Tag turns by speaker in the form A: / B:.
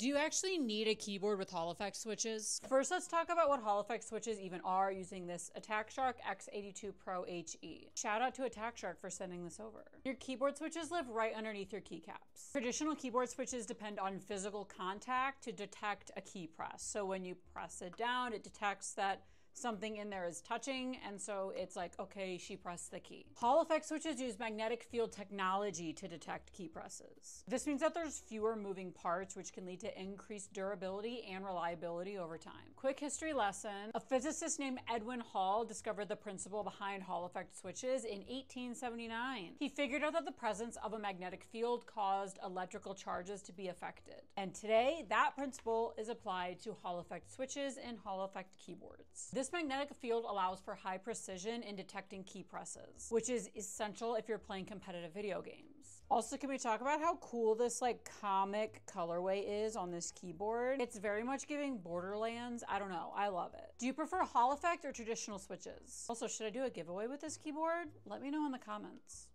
A: Do you actually need a keyboard with Hall effect switches? First, let's talk about what Hall effect switches even are using this Attack Shark X82 Pro HE. Shout out to Attack Shark for sending this over. Your keyboard switches live right underneath your keycaps. Traditional keyboard switches depend on physical contact to detect a key press. So when you press it down, it detects that something in there is touching, and so it's like, okay, she pressed the key. Hall effect switches use magnetic field technology to detect key presses. This means that there's fewer moving parts, which can lead to increased durability and reliability over time. Quick history lesson. A physicist named Edwin Hall discovered the principle behind Hall effect switches in 1879. He figured out that the presence of a magnetic field caused electrical charges to be affected. And today, that principle is applied to Hall effect switches and Hall effect keyboards. This magnetic field allows for high precision in detecting key presses, which is essential if you're playing competitive video games. Also, can we talk about how cool this like comic colorway is on this keyboard? It's very much giving Borderlands. I don't know. I love it. Do you prefer Hall effect or traditional switches? Also, should I do a giveaway with this keyboard? Let me know in the comments.